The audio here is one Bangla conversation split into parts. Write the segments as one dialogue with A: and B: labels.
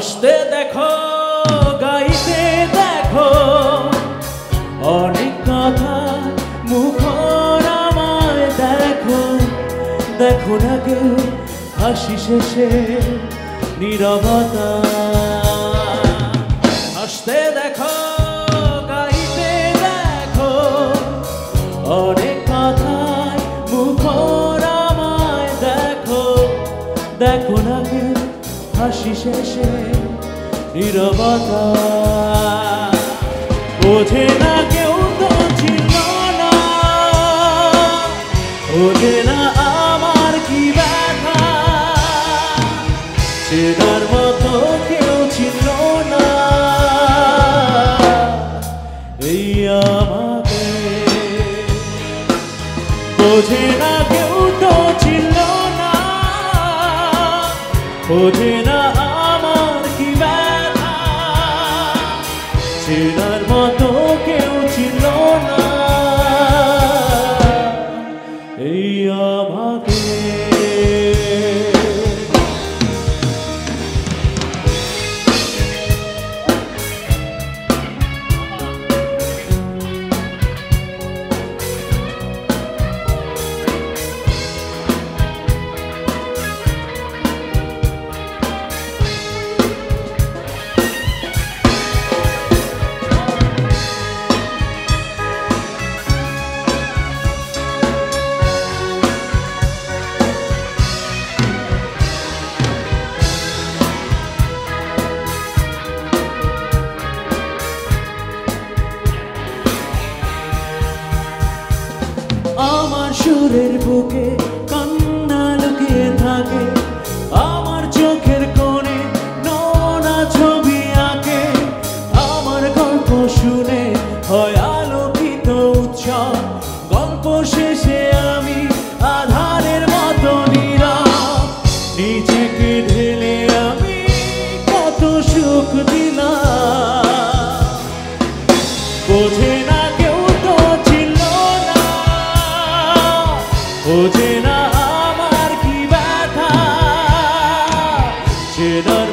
A: হাসতে দেখো, গাইতে দেখো, অনেক কথা মুখর আমায় দেখো। দেখো না কেউ হাসি শেষে নীরবতা। হাসতে দেখো, গাইতে দেখো, অনেক কথায় মুখর আমায় দেখো। দেখো না কেউ হাসি নীরবতা। বোঝে না কেউ তো ছিল না। বোঝে না আমার কি ব্যথা। চেনার মতো কেউ ছিল না। এই আমাকে বোঝে বোঝে না আমার কি ব্যথা। চেনার মতো কেউ ছিল না। এই আমাকে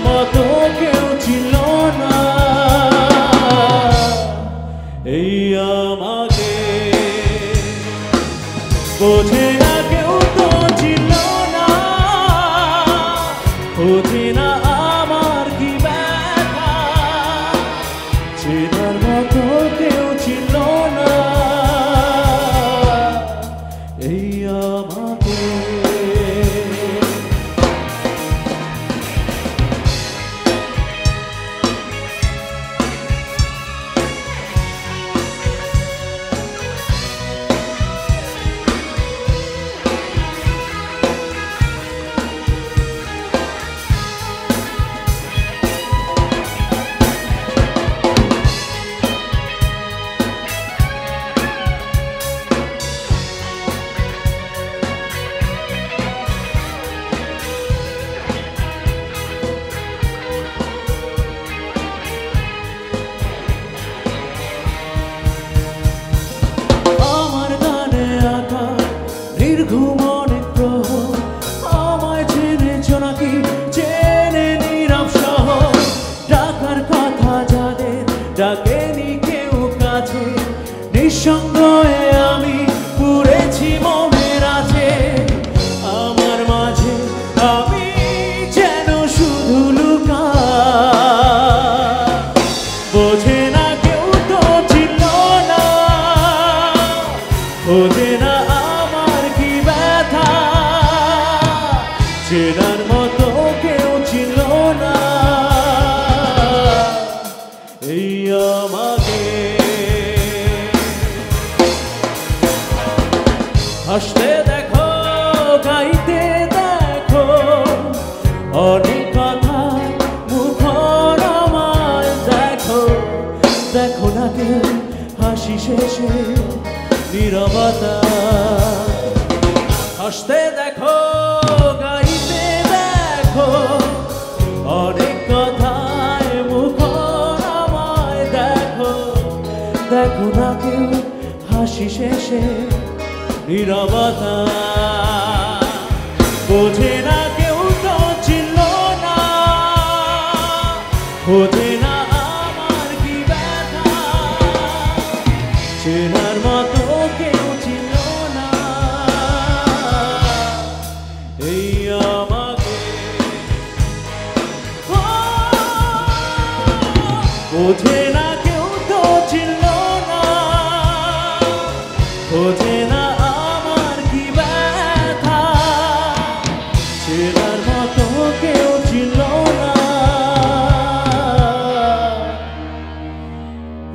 A: চেনার মতো কেউ ছিল কাছে নিঃসঙ্গ আমি পুড়েছি মনের আছে আমার মাঝে আমি যেন শুধু লুকা বোঝে না কেউ তো ছিল না। বোঝে না আমার কি ব্যথা। চেনার মতো হাসতে দেখো, গাইতে দেখো। অনেক কথা মুখর আমায় দেখো। দেখো না কেউ হাসি শেষে নীরবতা। হাসতে দেখো, গাইতে দেখো। অনেক কথায় মুখর আমায় দেখো। দেখো না কেউ হাসি শেষে নীরবতা। বোঝে না কেউ তো ছিল না। হতে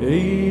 A: Ei.